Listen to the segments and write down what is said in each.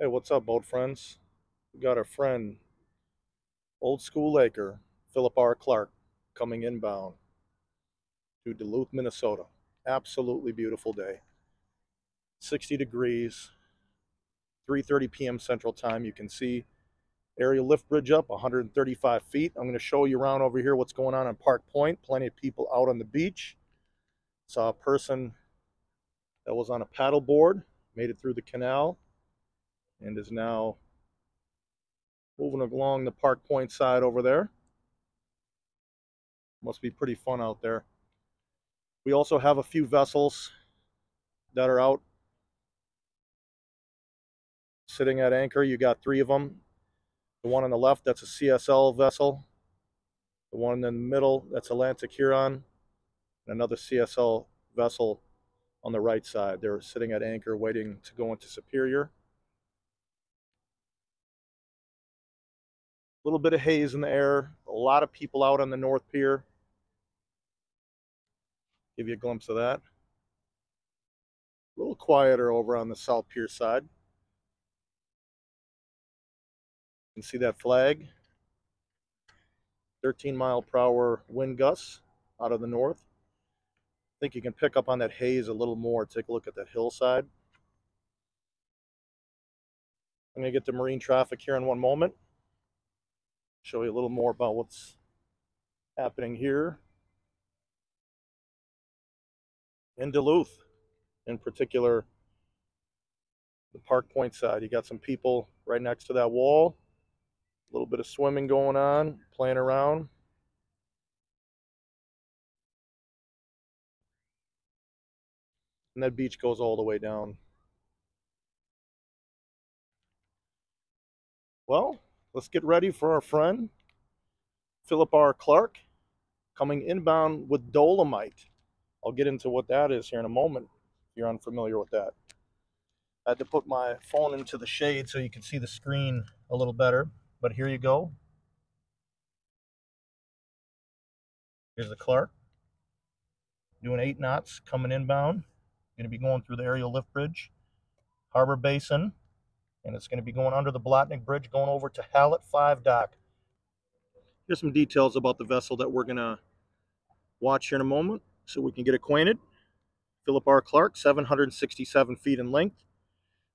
Hey, what's up, boat friends? We got our friend, old school Laker, Philip R. Clarke, coming inbound to Duluth, Minnesota. Absolutely beautiful day. 60 degrees, 3.30 p.m. Central Time. You can see aerial lift bridge up, 135 feet. I'm going to show you around over here what's going on on Park Point. Plenty of people out on the beach. Saw a person that was on a paddle board, made it through the canal, and is now moving along the Park Point side over there. Must be pretty fun out there. We also have a few vessels that are out sitting at anchor. You got three of them. The one on the left, that's a CSL vessel. The one in the middle, that's Atlantic Huron. And another CSL vessel on the right side. They're sitting at anchor waiting to go into Superior. A little bit of haze in the air. A lot of people out on the North Pier. Give you a glimpse of that. A little quieter over on the South Pier side. You can see that flag. 13 mile per hour wind gusts out of the north. I think you can pick up on that haze a little more. Take a look at that hillside. I'm going to get to marine traffic here in one moment. Show you a little more about what's happening here in Duluth, in particular the Park Point side. You got some people right next to that wall. A little bit of swimming going on, playing around. And that beach goes all the way down. Well, let's get ready for our friend, Philip R. Clarke, coming inbound with Dolomite. I'll get into what that is here in a moment if you're unfamiliar with that. I had to put my phone into the shade so you can see the screen a little better. But here you go. Here's the Clarke. Doing eight knots, coming inbound. Going to be going through the aerial lift bridge, Harbor Basin, and it's going to be going under the Blatnik Bridge, going over to Hallett 5 dock. Here's some details about the vessel that we're going to watch here in a moment so we can get acquainted. Philip R. Clarke, 767 feet in length.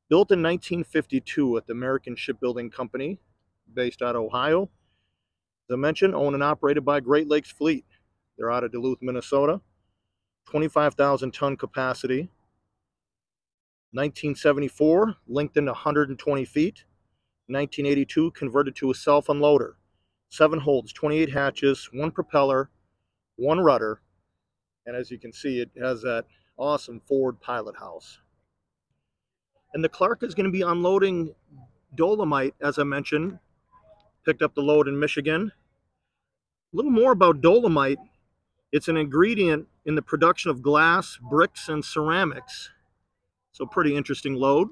Built in 1952 at the American Shipbuilding Company, based out of Ohio. As I mentioned, owned and operated by Great Lakes Fleet. They're out of Duluth, Minnesota. 25,000 ton capacity. 1974, lengthened 120 feet. 1982, converted to a self-unloader. Seven holds, 28 hatches, one propeller, one rudder, and as you can see, it has that awesome forward pilot house. And the Clarke is going to be unloading dolomite, as I mentioned, picked up the load in Michigan. A little more about dolomite. It's an ingredient in the production of glass, bricks, and ceramics. So pretty interesting load.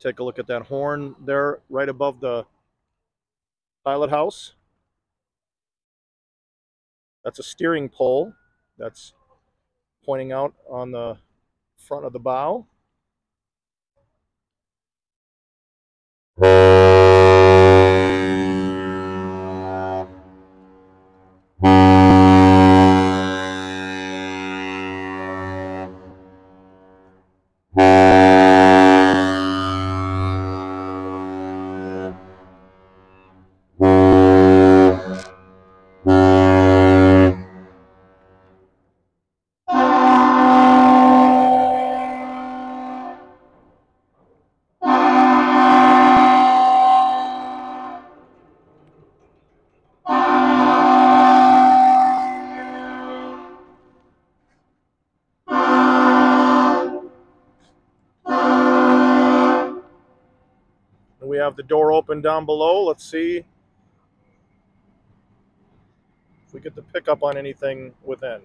Take a look at that horn there right above the pilot house. That's a steering pole that's pointing out on the front of the bow. we have the door open down below. Let's see if we get the pickup on anything within.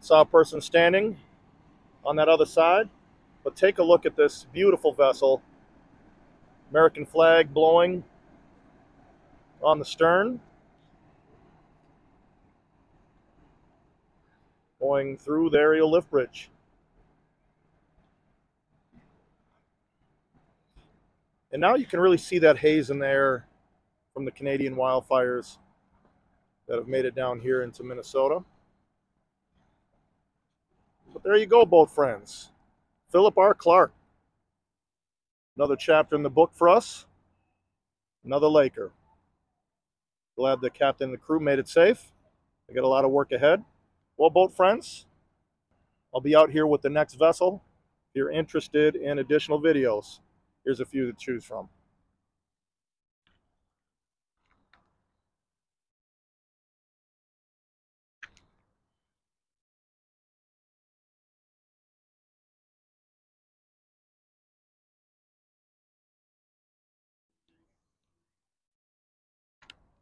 Saw a person standing on that other side. But take a look at this beautiful vessel. American flag blowing on the stern. Going through the aerial lift bridge. And now you can really see that haze in the air from the Canadian wildfires that have made it down here into Minnesota. But there you go, boat friends. Philip R. Clarke. Another chapter in the book for us. Another Laker. Glad the captain and the crew made it safe. They got a lot of work ahead. Well, boat friends, I'll be out here with the next vessel. If you're interested in additional videos, here's a few to choose from.